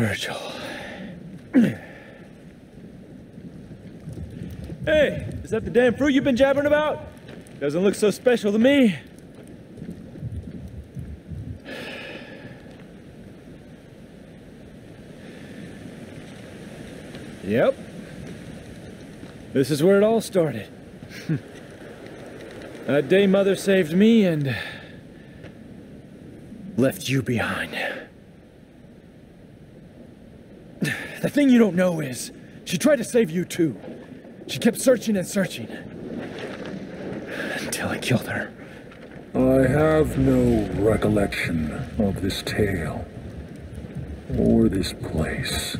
Vergil. hey, is that the damn fruit you've been jabbering about? Doesn't look so special to me. Yep. This is where it all started. that day Mother saved me and left you behind. The thing you don't know is, she tried to save you too. She kept searching and searching. Until I killed her. I have no recollection of this tale. Or this place.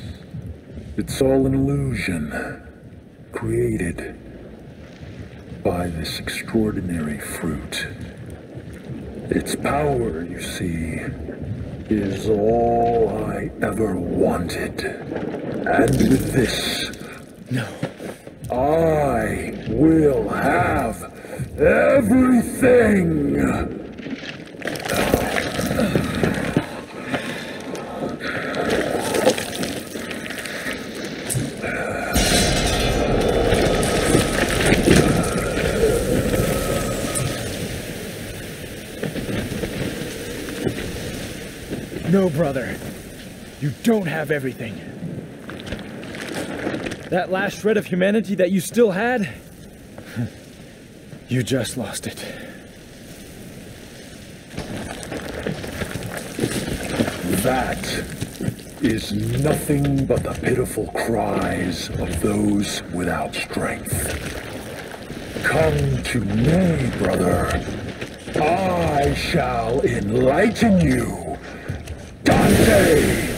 It's all an illusion. Created by this extraordinary fruit. Its power, you see, is all I ever wanted. And with this, No. I will have everything. No, brother. You don't have everything. That last shred of humanity that you still had, you just lost it. That is nothing but the pitiful cries of those without strength. Come to me, brother. I shall enlighten you. Dante!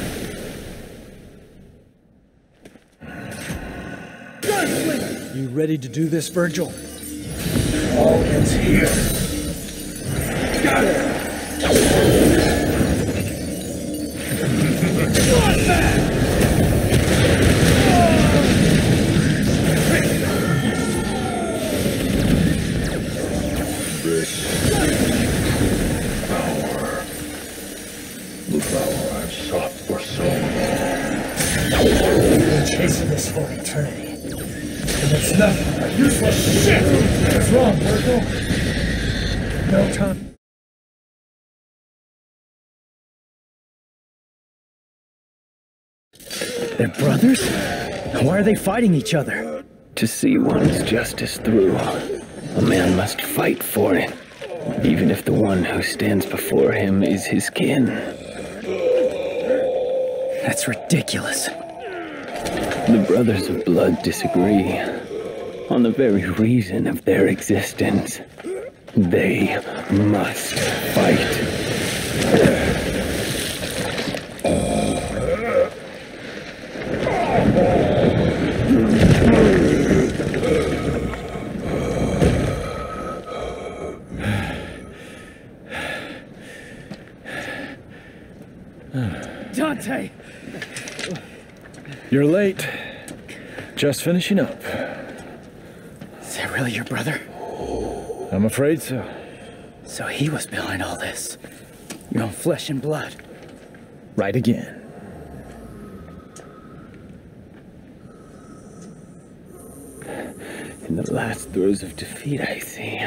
You ready to do this, Vergil? All is here. Got it! Power. Been this for eternity. And it's nothing but useless shit! What's wrong, Vergil? No time. They're brothers? Why are they fighting each other? To see one's justice through, a man must fight for it, even if the one who stands before him is his kin. That's ridiculous. The Brothers of Blood disagree on the very reason of their existence. They must fight. Dante! You're late. Just finishing up. Is that really your brother? I'm afraid so. So he was behind all this. Your own flesh and blood. Right again. In the last throes of defeat, I see.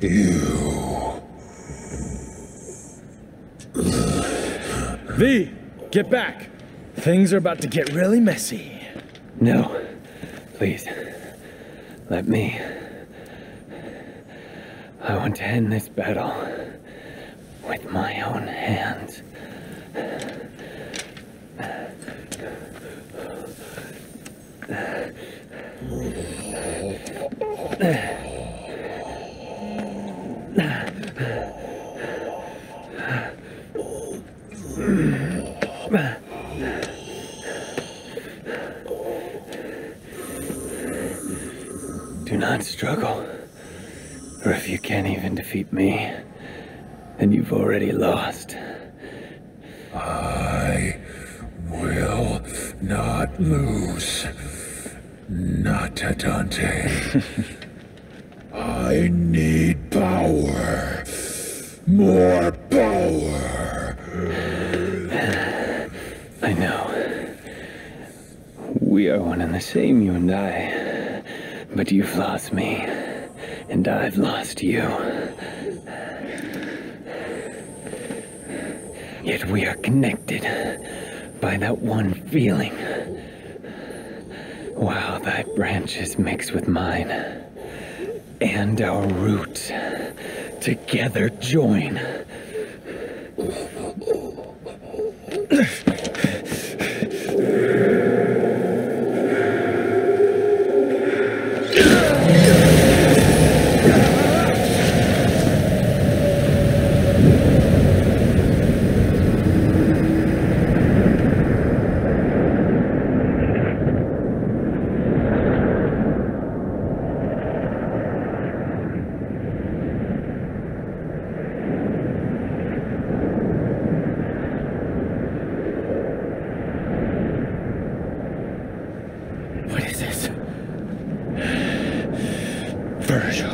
You. V, get back. Things are about to get really messy. No, please, let me. I want to end this battle with my own hands. Do not struggle. Or if you can't even defeat me, then you've already lost. I will not lose. Not to Dante. I need power. More power. I know. We are one and the same, you and I. But you've lost me, and I've lost you. Yet we are connected by that one feeling. While thy branches mix with mine, and our roots together join. Burn.